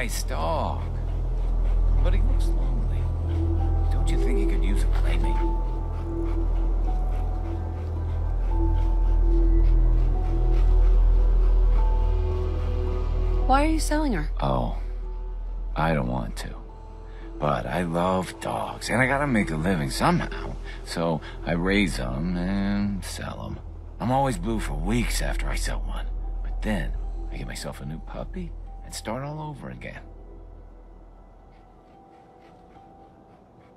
Hey, Hey there. Nice dog. But he looks lonely. Don't you think he could use a playmate? why are you selling her? Oh, I don't want to. But I love dogs, and I gotta make a living somehow. So I raise them and sell them. I'm always blue for weeks after I sell one. But then I get myself a new puppy and start all over again.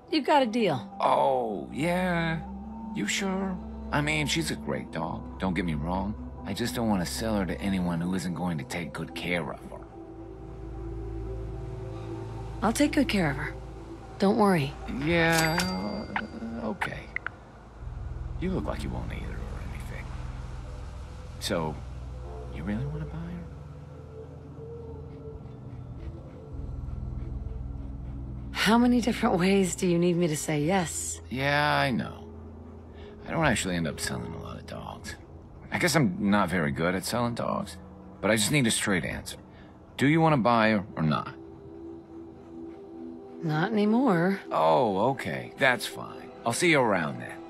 You got a deal. Oh, yeah. You sure? I mean, she's a great dog. Don't get me wrong. I just don't want to sell her to anyone who isn't going to take good care of her. I'll take good care of her. Don't worry. Yeah, okay. You look like you won't eat her or anything. So, you really want to buy How many different ways do you need me to say yes? Yeah, I know. I don't actually end up selling a lot of dogs. I guess I'm not very good at selling dogs, but I just need a straight answer. Do you want to buy or not? Not anymore. Oh, okay. That's fine. I'll see you around then.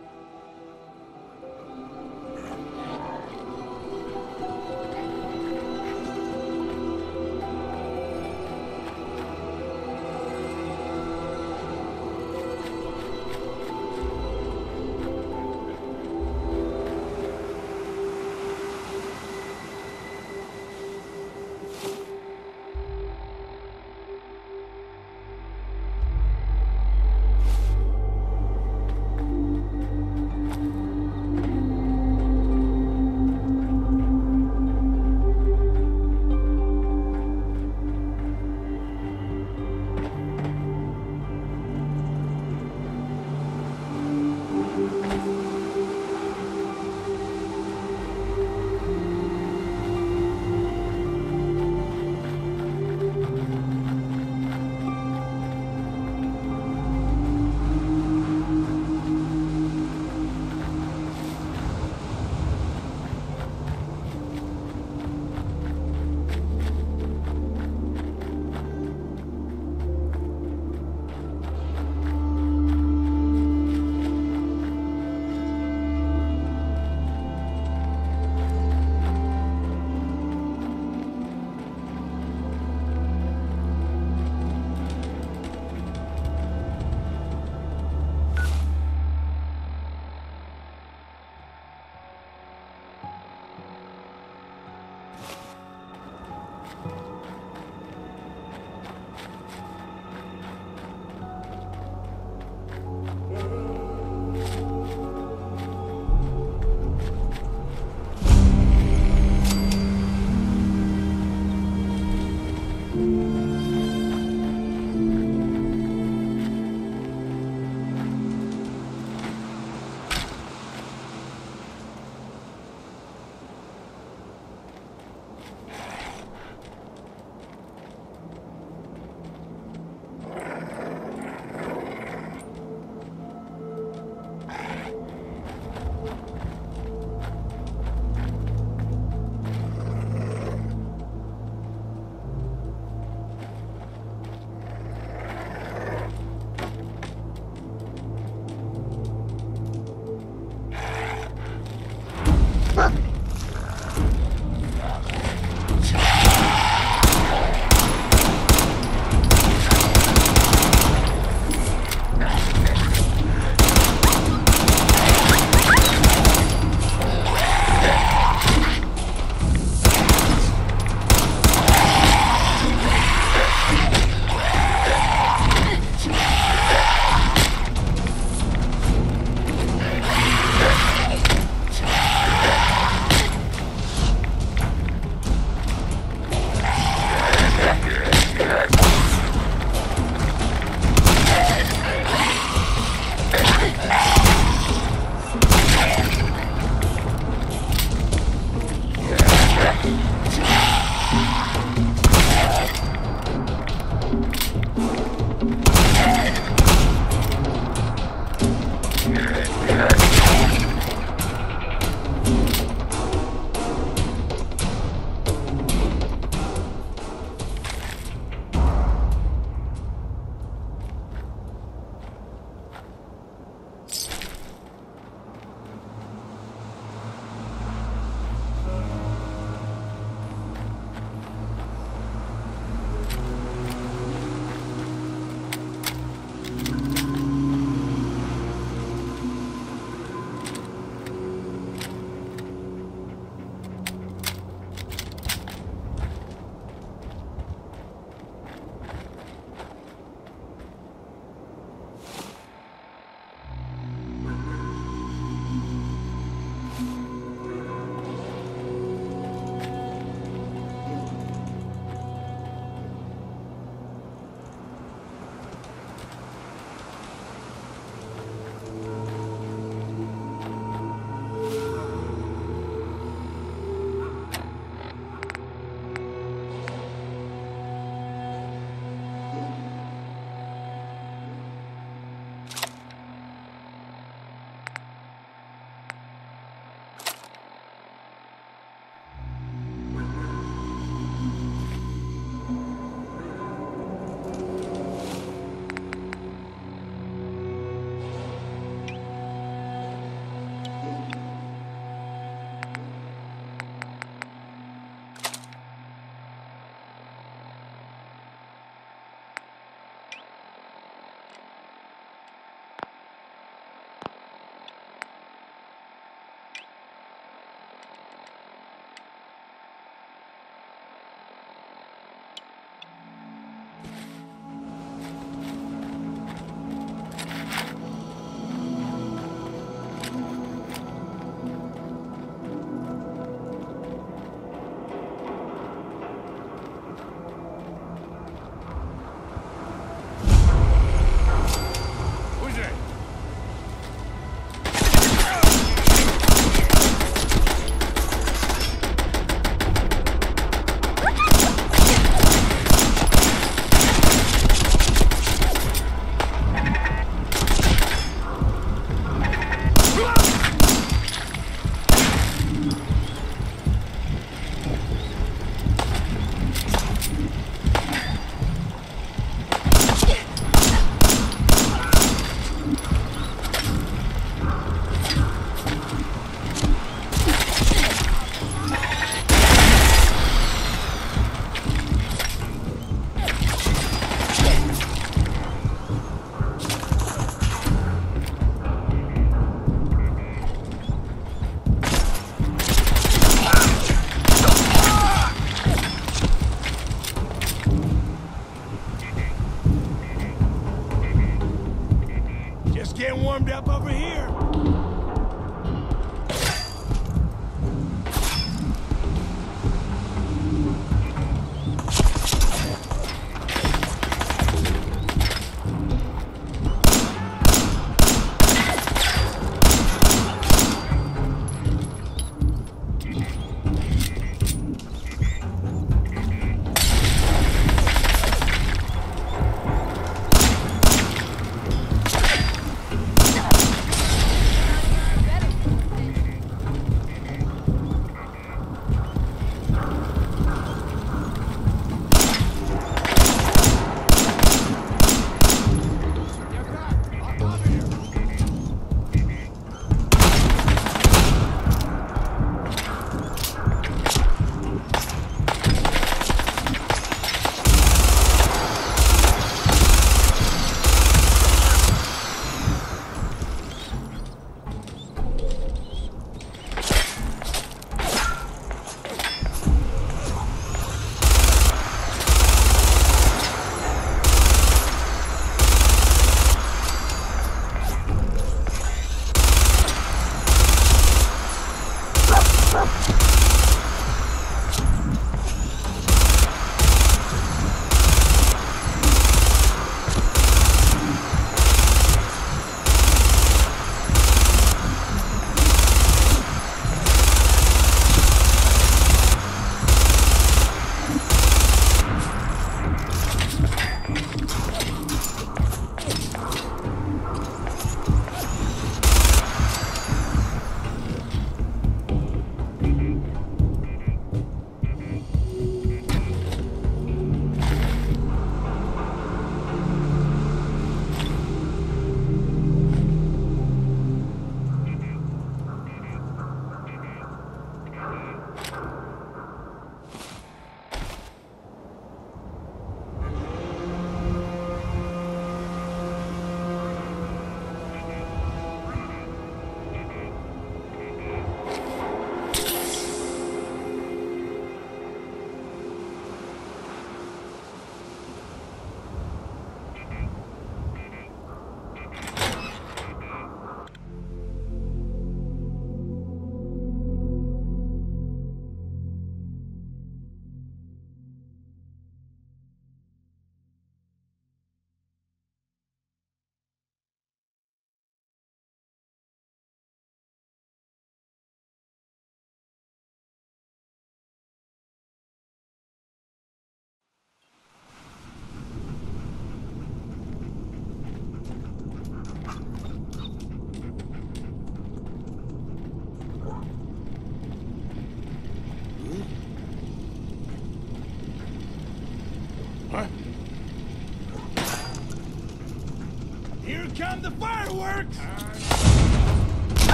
Fireworks!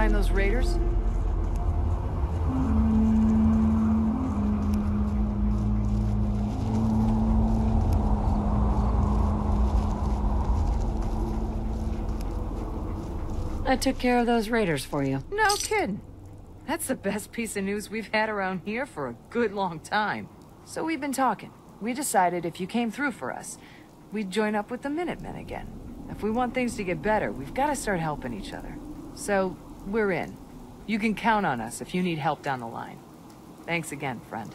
Find those raiders? I took care of those raiders for you. No kidding. That's the best piece of news we've had around here for a good long time. So we've been talking. We decided if you came through for us, we'd join up with the Minutemen again. If we want things to get better, we've got to start helping each other. So, we're in. You can count on us if you need help down the line. Thanks again, friend.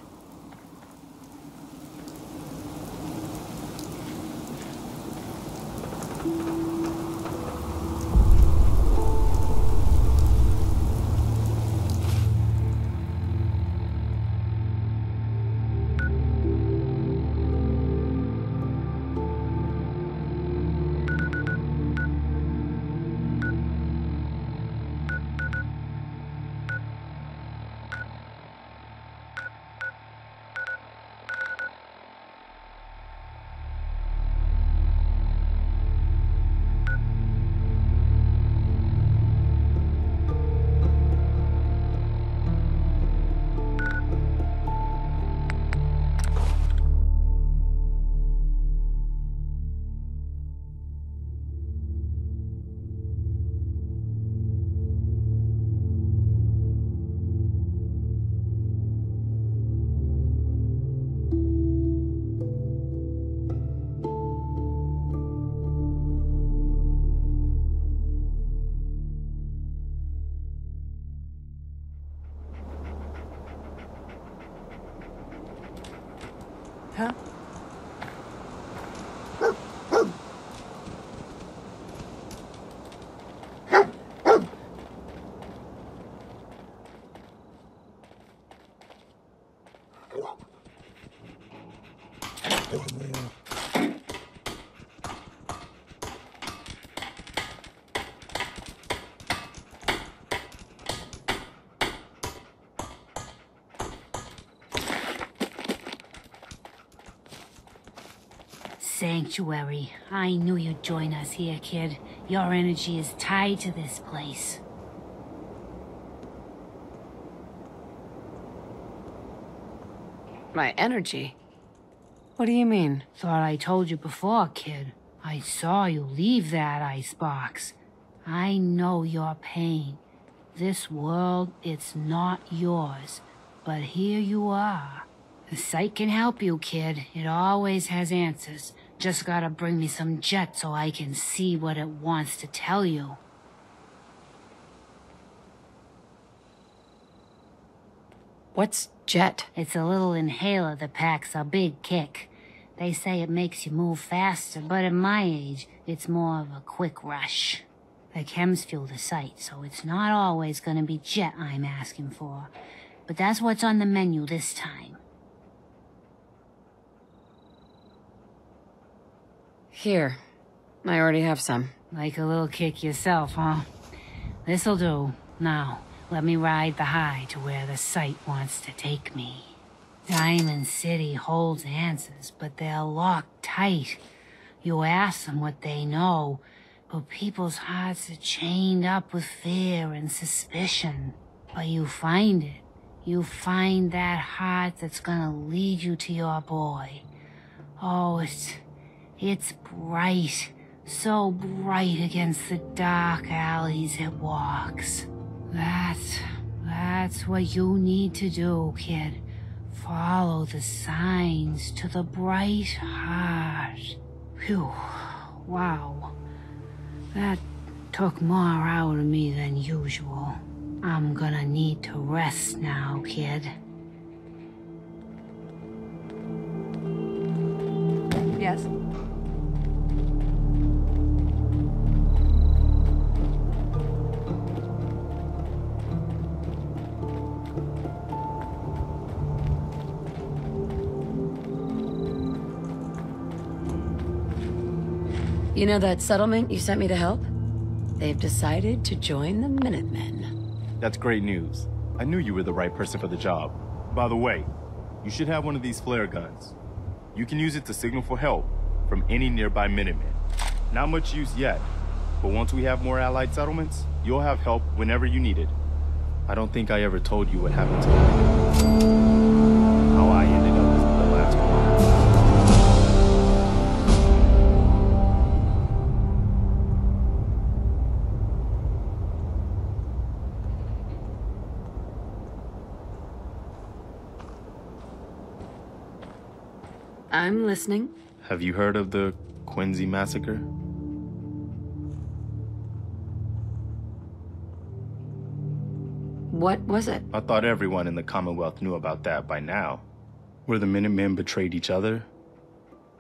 Huh? Sanctuary. I knew you'd join us here, kid. Your energy is tied to this place. My energy? What do you mean? Thought I told you before, kid. I saw you leave that icebox. I know your pain. This world, it's not yours. But here you are. The sight can help you, kid. It always has answers. Just gotta bring me some jet so I can see what it wants to tell you. What's jet? It's a little inhaler that packs a big kick. They say it makes you move faster, but at my age, it's more of a quick rush. The chems fuel the sight, so it's not always gonna be jet I'm asking for. But that's what's on the menu this time. Here. I already have some. Like a little kick yourself, huh? This'll do. Now, let me ride the high to where the sight wants to take me. Diamond City holds answers, but they're locked tight. You ask them what they know, but people's hearts are chained up with fear and suspicion. But you find it. You find that heart that's gonna lead you to your boy. Oh, it's... it's bright. So bright against the dark alleys it walks. That's... that's what you need to do, kid. Follow the signs to the bright heart. Phew. Wow. That took more out of me than usual. I'm gonna need to rest now, kid. Yes? You know that settlement you sent me to help? They've decided to join the Minutemen. That's great news. I knew you were the right person for the job. By the way, you should have one of these flare guns. You can use it to signal for help from any nearby Minutemen. Not much use yet, but once we have more allied settlements, you'll have help whenever you need it. I don't think I ever told you what happened to me. I'm listening. Have you heard of the Quincy massacre? What was it? I thought everyone in the Commonwealth knew about that by now. Where the Minutemen betrayed each other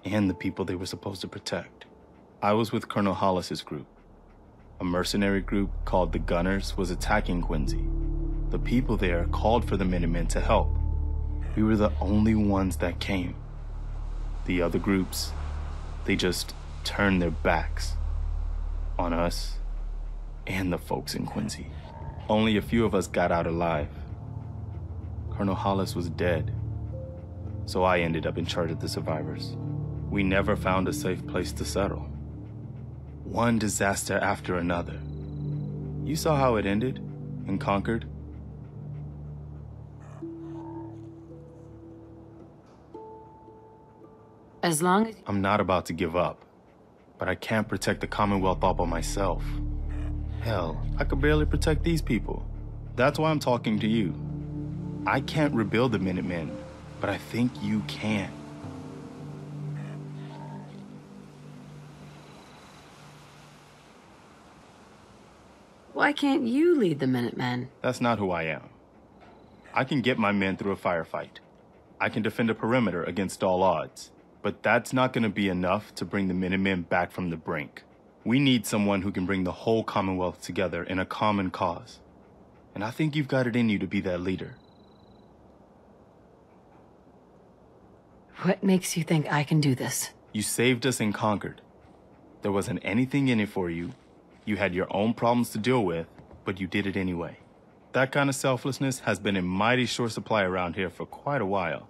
and the people they were supposed to protect. I was with Colonel Hollis's group. A mercenary group called the Gunners was attacking Quincy. The people there called for the Minutemen to help. We were the only ones that came. The other groups, they just turned their backs on us and the folks in Quincy. Only a few of us got out alive. Colonel Hollis was dead, so I ended up in charge of the survivors. We never found a safe place to settle. One disaster after another. You saw how it ended in Concord? As long as I'm not about to give up, but I can't protect the Commonwealth all by myself. Hell, I could barely protect these people. That's why I'm talking to you. I can't rebuild the Minutemen, but I think you can. why can't you lead the Minutemen? That's not who I am. I can get my men through a firefight. I can defend a perimeter against all odds. But that's not going to be enough to bring the Minutemen back from the brink. We need someone who can bring the whole Commonwealth together in a common cause. And I think you've got it in you to be that leader. What makes you think I can do this? You saved us in Concord. There wasn't anything in it for you. You had your own problems to deal with, but you did it anyway. That kind of selflessness has been in mighty short supply around here for quite a while.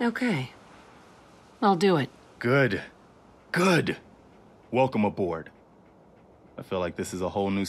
Okay. I'll do it. Good. Good. Welcome aboard. I feel like this is a whole new